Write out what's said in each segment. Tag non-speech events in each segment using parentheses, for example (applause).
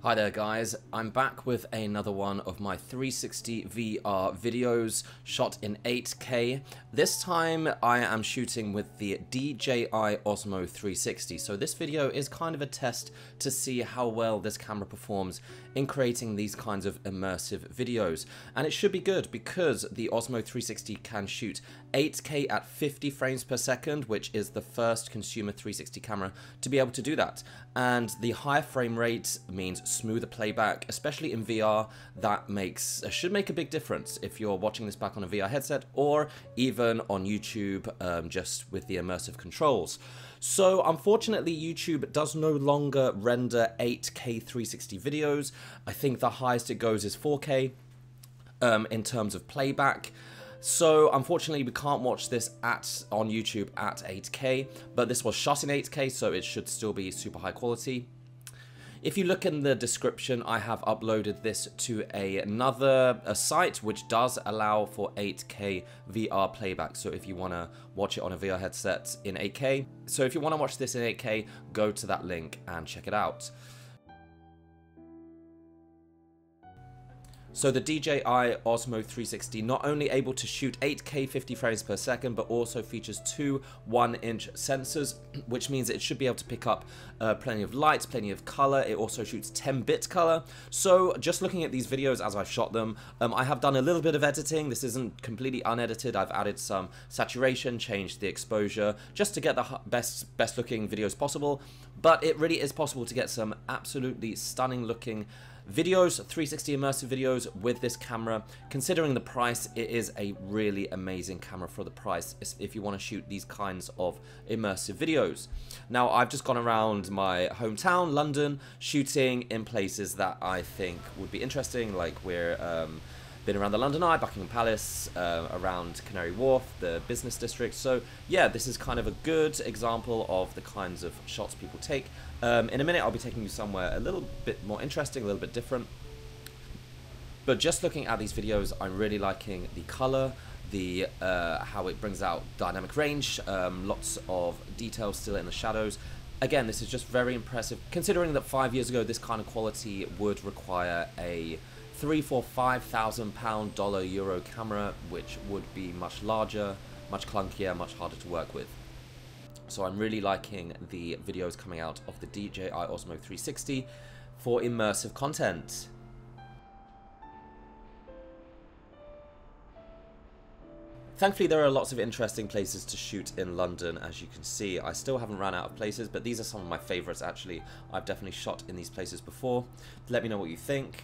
Hi there guys, I'm back with another one of my 360 VR videos shot in 8K. This time I am shooting with the DJI Osmo 360, so this video is kind of a test to see how well this camera performs in creating these kinds of immersive videos. And it should be good because the Osmo 360 can shoot 8K at 50 frames per second, which is the first consumer 360 camera to be able to do that. And the higher frame rate means smoother playback, especially in VR. That makes uh, should make a big difference if you're watching this back on a VR headset or even on YouTube, um, just with the immersive controls. So unfortunately, YouTube does no longer render 8K 360 videos. I think the highest it goes is 4K um, in terms of playback. So unfortunately we can't watch this at on YouTube at 8K, but this was shot in 8K so it should still be super high quality. If you look in the description, I have uploaded this to a, another a site which does allow for 8K VR playback. So if you want to watch it on a VR headset in 8K, so if you want to watch this in 8K, go to that link and check it out. So the DJI Osmo 360 not only able to shoot 8K 50 frames per second, but also features two 1-inch sensors, (clears throat) which means it should be able to pick up uh, plenty of light, plenty of color. It also shoots 10-bit color. So just looking at these videos as I've shot them, um, I have done a little bit of editing. This isn't completely unedited. I've added some saturation, changed the exposure, just to get the best best looking videos possible. But it really is possible to get some absolutely stunning looking videos, 360 immersive videos with this camera. Considering the price, it is a really amazing camera for the price if you want to shoot these kinds of immersive videos. Now, I've just gone around my hometown, London, shooting in places that I think would be interesting, like we're um, been around the London Eye, Buckingham Palace, uh, around Canary Wharf, the business district. So yeah, this is kind of a good example of the kinds of shots people take. Um, in a minute, I'll be taking you somewhere a little bit more interesting, a little bit different. But just looking at these videos, I'm really liking the color, the uh, how it brings out dynamic range, um, lots of detail still in the shadows. Again, this is just very impressive, considering that five years ago, this kind of quality would require a three, four, five thousand pound dollar euro camera, which would be much larger, much clunkier, much harder to work with. So I'm really liking the videos coming out of the DJI Osmo 360 for immersive content. Thankfully, there are lots of interesting places to shoot in London, as you can see. I still haven't run out of places, but these are some of my favourites, actually. I've definitely shot in these places before. Let me know what you think.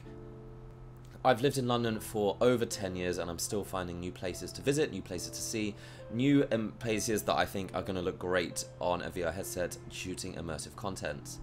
I've lived in London for over 10 years and I'm still finding new places to visit, new places to see, new um, places that I think are going to look great on a VR headset shooting immersive content.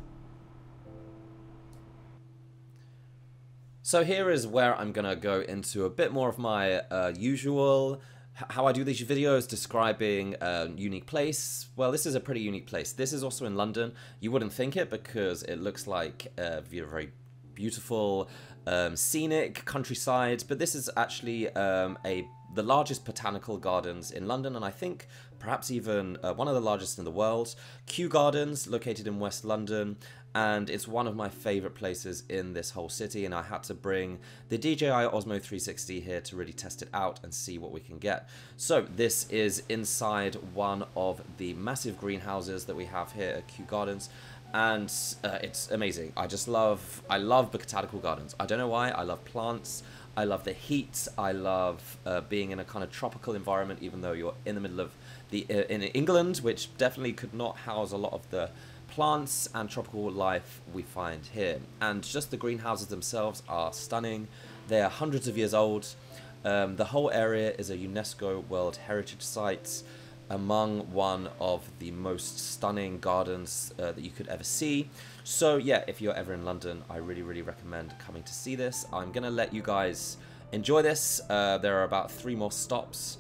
So here is where I'm going to go into a bit more of my uh, usual how I do these videos describing a unique place. Well, this is a pretty unique place. This is also in London. You wouldn't think it because it looks like a very beautiful um, scenic countryside, but this is actually um, a the largest botanical gardens in London, and I think perhaps even uh, one of the largest in the world. Kew Gardens, located in West London, and it's one of my favorite places in this whole city. And I had to bring the DJI Osmo 360 here to really test it out and see what we can get. So this is inside one of the massive greenhouses that we have here at Kew Gardens and uh, it's amazing. I just love, I love the botanical gardens. I don't know why. I love plants. I love the heat. I love uh, being in a kind of tropical environment, even though you're in the middle of the uh, in England, which definitely could not house a lot of the plants and tropical life we find here. And just the greenhouses themselves are stunning. They are hundreds of years old. Um, the whole area is a UNESCO World Heritage Site among one of the most stunning gardens uh, that you could ever see. So yeah, if you're ever in London, I really, really recommend coming to see this. I'm to let you guys enjoy this. Uh, there are about three more stops.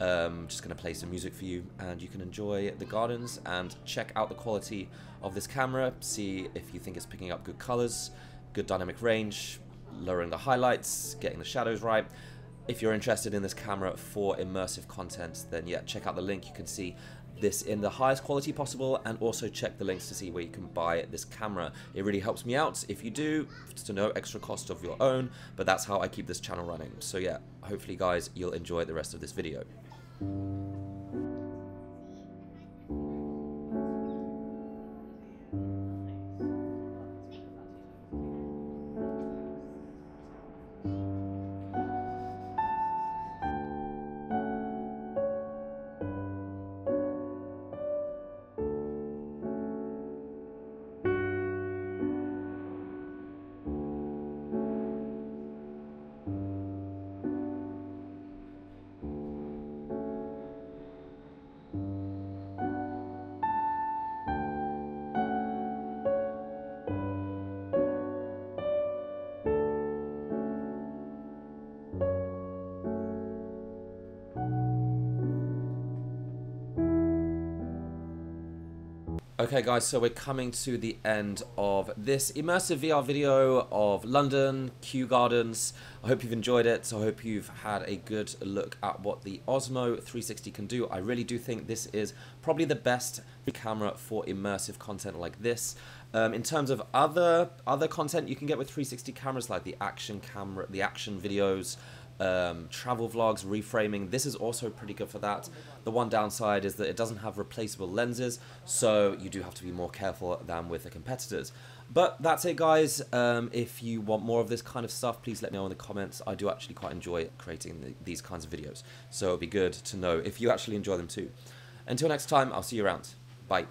Um, just to play some music for you and you can enjoy the gardens and check out the quality of this camera. See if you think it's picking up good colors, good dynamic range, lowering the highlights, getting the shadows right. If you're interested in this camera for immersive content, then yeah, check out the link. You can see this in the highest quality possible and also check the links to see where you can buy this camera. It really helps me out if you do, to no extra cost of your own, but that's how I keep this channel running. So yeah, hopefully guys, you'll enjoy the rest of this video. Okay guys, so we're coming to the end of this immersive VR video of London, Kew Gardens. I hope you've enjoyed it. I hope you've had a good look at what the Osmo 360 can do. I really do think this is probably the best camera for immersive content like this. Um, in terms of other other content you can get with 360 cameras like the action camera, the action videos, um, travel vlogs, reframing. This is also pretty good for that. The one downside is that it doesn't have replaceable lenses, so you do have to be more careful than with the competitors. But that's it, guys. Um, if you want more of this kind of stuff, please let me know in the comments. I do actually quite enjoy creating the, these kinds of videos, so it'd be good to know if you actually enjoy them too. Until next time, I'll see you around. Bye.